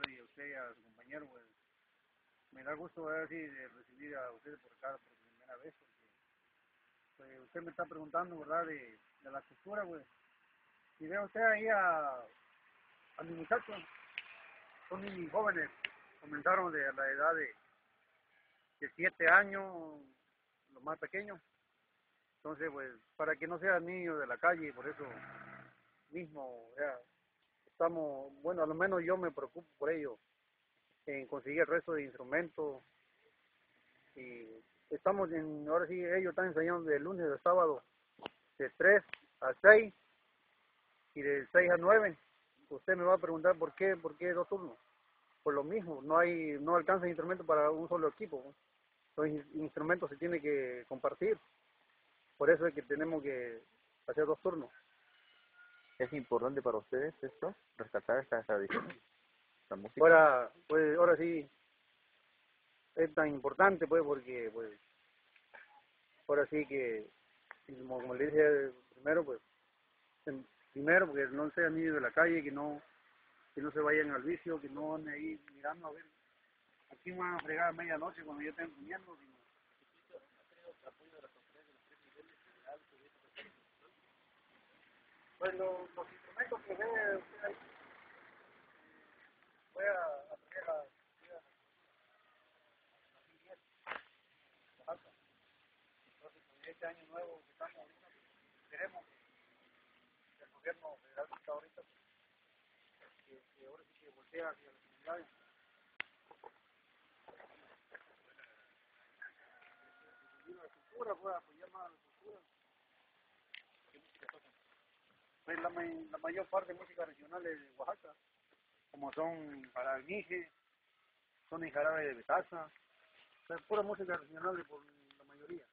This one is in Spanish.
tardes a usted y a su compañero. Pues, me da gusto ver, de recibir a ustedes por acá por primera vez. Porque, pues, usted me está preguntando, ¿verdad?, de, la cultura, pues. Y ve usted ahí a, a mi muchachos, son mis jóvenes, comenzaron de la edad de, de siete años, los más pequeños. Entonces, pues, para que no sean niños de la calle, por eso mismo, estamos, bueno, a lo menos yo me preocupo por ello, en conseguir el resto de instrumentos. Y estamos en, ahora sí, ellos están enseñando de lunes a sábado, de 3 a 6 y de 6 a 9. Usted me va a preguntar por qué, por qué dos turnos. Por lo mismo, no hay, no alcanza instrumento para un solo equipo. Los instrumentos se tienen que compartir. Por eso es que tenemos que hacer dos turnos. ¿Es importante para ustedes esto? Rescatar esta tradición, la música. Ahora, pues, ahora sí, es tan importante, pues, porque, pues, ahora sí que, como, le dije primero, pues, primero, porque no sean niños de la calle, que no, que no se vayan al vicio, que no anden ahí mirando a ver, aquí van a fregar a medianoche cuando ya estén comiendo, Pues los, los instrumentos que ve usted ahí, voy a hacer la entonces con este año nuevo que estamos ahorita, queremos que el gobierno federal que está ahorita, que, que ahora sí que voltea hacia las comunidades. La cultura, pueda apoyar más a la cultura. Pues la, la mayor parte de música regionales de Oaxaca, como son el Nige, son jarabe de Betaza, o sea, pura música regional por la mayoría.